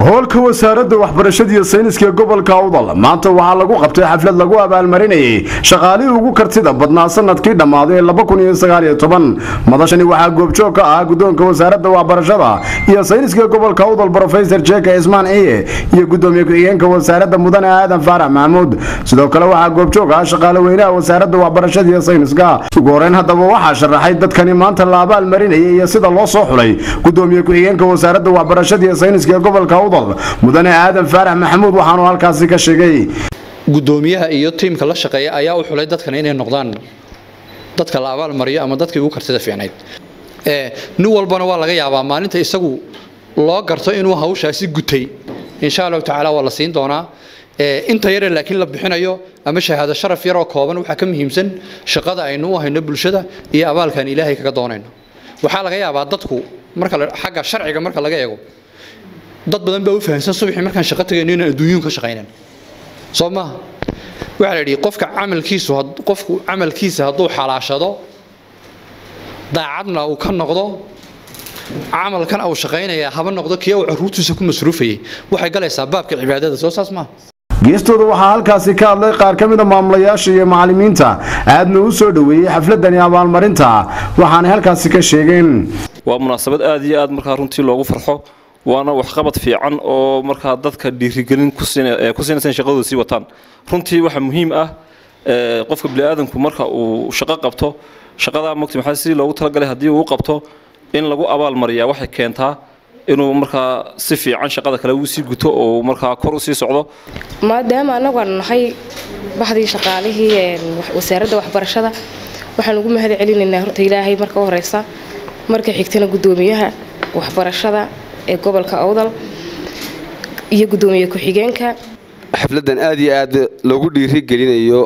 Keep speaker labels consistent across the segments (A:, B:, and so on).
A: hoolka wasaaradda waxbarashada iyo sayniska ee gobolka awdal. Maanta waxaa lagu qabtay xaflad lagu abaalmarinayay shaqaalihii ugu kartida badnaa sannadkii dhammaaday ee madashani waxaa goobjoog ka ah guddoonka wasaaradda waxbarashada iyo sayniska gobolka awdal brofesor jeka ismaan ciye iyo gudoomiye ku-xigeenka wasaaradda mudane aadan faarax maxamuud. Sidoo kale waxaa goobjoog ah shaqaale weynaha wasaaradda waxbarashada iyo sayniska. Ugu horeyn haddaba waxaa sharaxay dadkani maanta la abaalmarinayay iyo sida loo soo xulay gudoomiye ku-xigeenka wasaaradda waxbarashada iyo sayniska ee gobolka awdal mudane aadan faarax maxamuud waxaanu halkaasi ka sheegay.
B: Gudoomiyaha iyo tiimka la shaqeeya ayaa u xulay dadkan inay noqdaan dadka la abaalmariyo ama dadkii ugu kartida fiicnayd. Nin walbana waa laga yaabaa maalinta isagu loo garto inuu hawshaasi gutay. Insha allahu tacaala waa la siin doonaa. Inta yare laakiin la bixinayo ama shahaado sharaf yaroo kooban waxaa ka muhiimsan shaqada aynu u hayno bulshada iyo abaalkan ilaahay kaga doonayno. Waxaa laga yaabaa dadku marka xagga sharciga marka laga eego dad badan baa u fahamsan subaxii markaan shaqo tagayno inaan adduunyuun ka shaqaynan. Soo maaha waxaa la yidhi qofka camalkiisu qofku camalkiisa hadduu xalaashado daacadna uu ka noqdo camalkan uu shaqaynayaa haba noqdo kii uu caruurtiisa ku masruufayay. Waxay galaysaa baabka cibaadada soo saas maaha
A: geestooda waxaa halkaasi ka hadlay qaar ka mida maamulayaasha iyo macallimiinta aadna u soo dhoweeyey xafladani abaalmarinta. Waxaanay halkaasi ka sheegeen.
C: Waa munaasabad aad iyo aad markaa runtii loogu farxo waana waxqabad fiican oo markaa dadka dhiirigelin ku siinaysa in shaqadooda sii wataan. Runtii waxaa muhiim ah qofka biniaadanku marka uu shaqo qabto shaqadaa mogta maxaa sidii loogu talagalay haddii uu qabto in lagu abaalmariyaa waxay keentaa inuu markaa si fiican shaqada kale uu guto oo markaa kor u sii socdo.
D: Maadaama annagu nahay baxdii shaqaalihii wasaaradda waxbarashada waxaan ugu mahad celinaynaa ilaahay marka u horeysa marka xigtana guddoomiyaha waxbarashada ee gobolka awdal iyo gudoomiye ku-xigeenka.
E: Xafladan aad iyo aad loogu dhiirigelinayo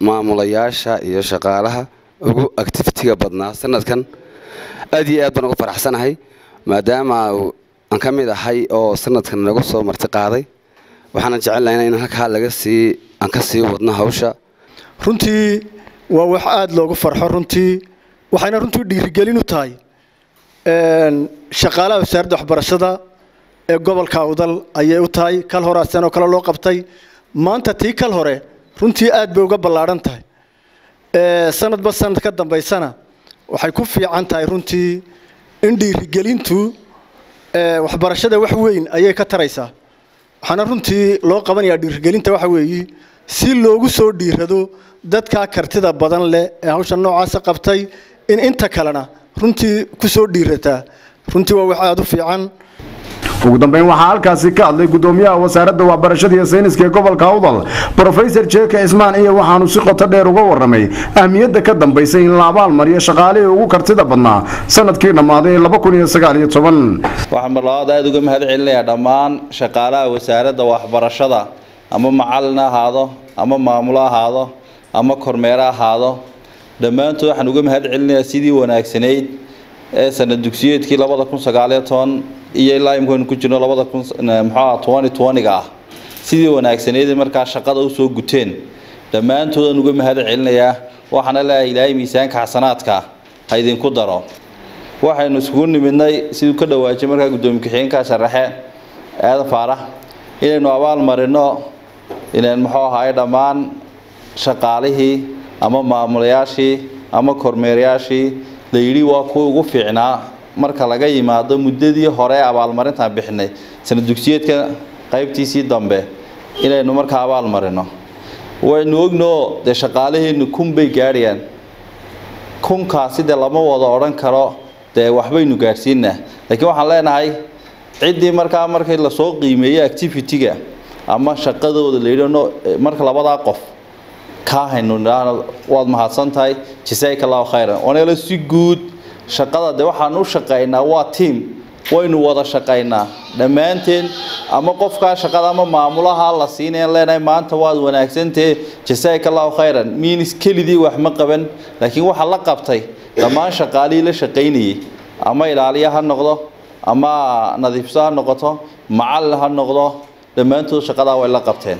E: maamulayaasha iyo shaqaalaha ugu actifitiga badnaa. Sanadkan aad iyo aad baan uga faraxsanahay maadaama aan ka mid ahay oo sanadkan nagu soo marti qaaday waxaana jecelnahay in halkaa laga sii aan ka sii wadno hawsha.
F: Runtii waa wax aada loogu farxo runtii waxayna runtii dhiirigelin u tahay shaqaalaha wasaaradda waxbarashada ee gobolka awdal ayay u tahay kal hore aseen oo kale loo qabtay. Maanta tii kal hore runtii aad bay uga ballaadhan tahay. Sanadba sanad ka dambaysana waxay ku fiican tahay runtii in dhiirigelintu waxbarashada wax weyn ayay ka taraysaa. Waxaana runtii loo qabanayaa dhiirigelinta waxa weeye si loogu soo dhiirado dadkaa kartida badan leh ee hawsha noocaasa qabtay in inta kalena runtii ku soo dhiirataa runtii waa wax aada u fiican.
A: Ugu dambeyn waxaa halkaasi ka hadlay gudoomiyaha wasaaradda waxbarashada iyo sayniska ee gobolka awdal brofesor jeka ismaan iyo waxaanu si qoto dheer uga waramay ahmiyadda ka dambaysay in la abaalmariyo shaqaalihii ugu kartida badnaa sannadkii dhammaaday
G: waxaan marlabaad aada uga mahad celinayaa dhammaan shaqaalaha wasaaradda waxbarashada ama macallin ha ahaado ama maamulo ahaado ama kormeero ahaado dhammaantood waxaan uga mahad celinayaa sidii wanaagsanayd ee sanad dugsiyeedkii labada kun sagaaliyo toban iyo ilaa imkaynu ku jirno labada kun muxuuha tobani tobaniga ah. Sidii wanaagsanayd markaa shaqada u soo guteen. Dhammaantoodaan uga mahad celinayaa waxaana leeyahay ilaahay miisaanka xasanaadka ha idinku daro. Waxaynu iskugu nimidnay siduu ka dhawaajay markaa guddoomiye ku-xigeenka sharaxe aadan faarax inaynu abaal marino inayn muxuu ahaay dhammaan shaqaalihii ama maamulayaashii ama kormeerayaashii la yidhi waa kuwa ugu fiicnaa. Marka laga yimaado muddadii hore ee abaalmarintaan bixinay sanad dugsiyeedka qaybtiisii dambe inaynu markaa abaal waynu ognoo dee shaqaalaheenu kun bay gaadhayaan kunkaasi dee lama wada odhan karo dee waxbaynu gaadhsiinaa. Laakiin waxaan leenahay ciddii markaa markii la soo qiimeeyey activity-ga ama shaqadooda la yidhi marka labadaa qof haynu nidhaahno waad mahadsan tahay jasaaka allahu khayran. Onala si guud shaqada de waxaan u shaqaynaa waa tiam waynu wada shaqaynaa. Dhammaanteen ama qofkaa shaqada ama maamulaha la siinayan leenahay maanta waad wanaagsantahe jasaaka allahu khayran. Miinis kelidii wax ma qaban. Laakiin waxa la qabtay dhammaan shaqaalihii la shaqaynayay. Ama ilaaliya ha noqdo ama nadiifso ha noqoto macallin ha noqdo dhammaantood shaqadaa way la qabteen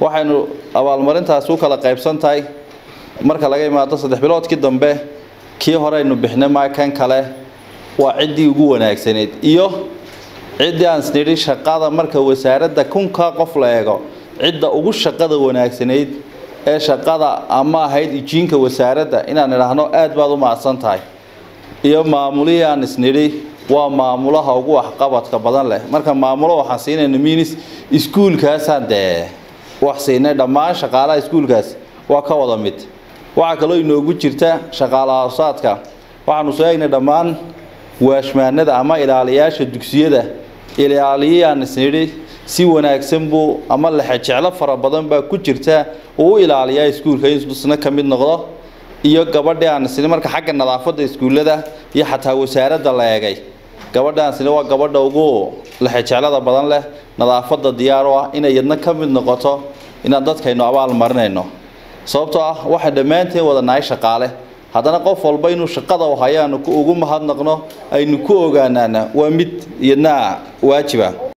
G: waxaynu abaalmarintaasi u kala qaybsan tahay marka laga imaado saddex biloodkii dambe kii hore aynu bixnay maakan kale waa ciddii ugu wanaagsanayd iyo ciddii aan isnidhi shaqada marka wasaaradda kunka qof la eego cidda ugu shaqada wanaagsanayd ee shaqada ama ahayd ijiinka wasaaradda inaan idhaahno aad baad u mahadsan tahay iyo maamulihii aan isnidhi waa maamulaha ugu waxqabadka badan leh. Marka maamulo waxaan siinayna minis iskuulkaasaan dee wax siinay dhammaan shaqaalaha iskuulkaas. Waa ka wada mid. Waxaa kaloo inoogu jirta shaqaala hoosaadka waxaanu soo eegnay dhammaan waashmaanada ama ilaaliyaasha dugsiyada. Ilaaliyii aan isnidhi si wanaagsan buu ama lexejeclo fara badan baa ku jirta uu ilaaliyaa iskuulka inusna ka mid noqdo. Iyo gabadhii aan marka xagga nadaafadda iskuullada iyo xataa wasaaradda la eegay gabadha aan isnidhi waa gabadha ugu lexejeclada badan leh nadaafadda diyaar u ah inay yadna ka mid noqoto inaan dadkaynu abaal marinayno sababtoo ah waxaan dhammaanteen wada nahay shaqaale. Haddana qof walba inuu shaqada u hayaanu ugu mahadnaqno aynu ku ogaanaana waa mid iyadna waajiba